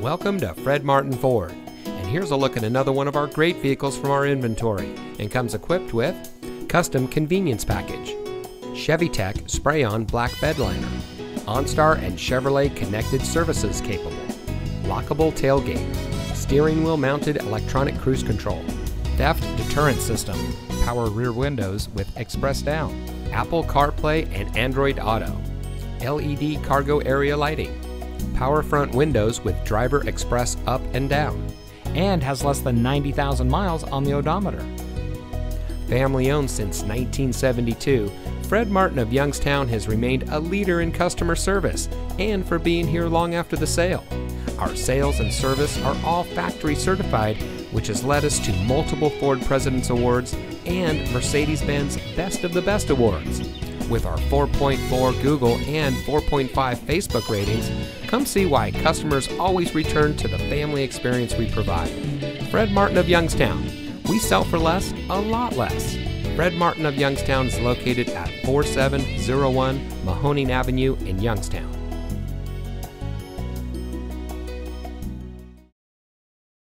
Welcome to Fred Martin Ford. And here's a look at another one of our great vehicles from our inventory and comes equipped with custom convenience package, Chevytec spray-on black bed liner, OnStar and Chevrolet connected services capable, lockable tailgate, steering wheel mounted electronic cruise control, theft deterrent system, power rear windows with express down, Apple CarPlay and Android Auto, LED cargo area lighting, power front windows with driver express up and down, and has less than 90,000 miles on the odometer. Family owned since 1972, Fred Martin of Youngstown has remained a leader in customer service and for being here long after the sale. Our sales and service are all factory certified, which has led us to multiple Ford President's Awards and Mercedes Benz Best of the Best Awards. With our 4.4 Google and 4.5 Facebook ratings, come see why customers always return to the family experience we provide. Fred Martin of Youngstown. We sell for less, a lot less. Fred Martin of Youngstown is located at 4701 Mahoning Avenue in Youngstown.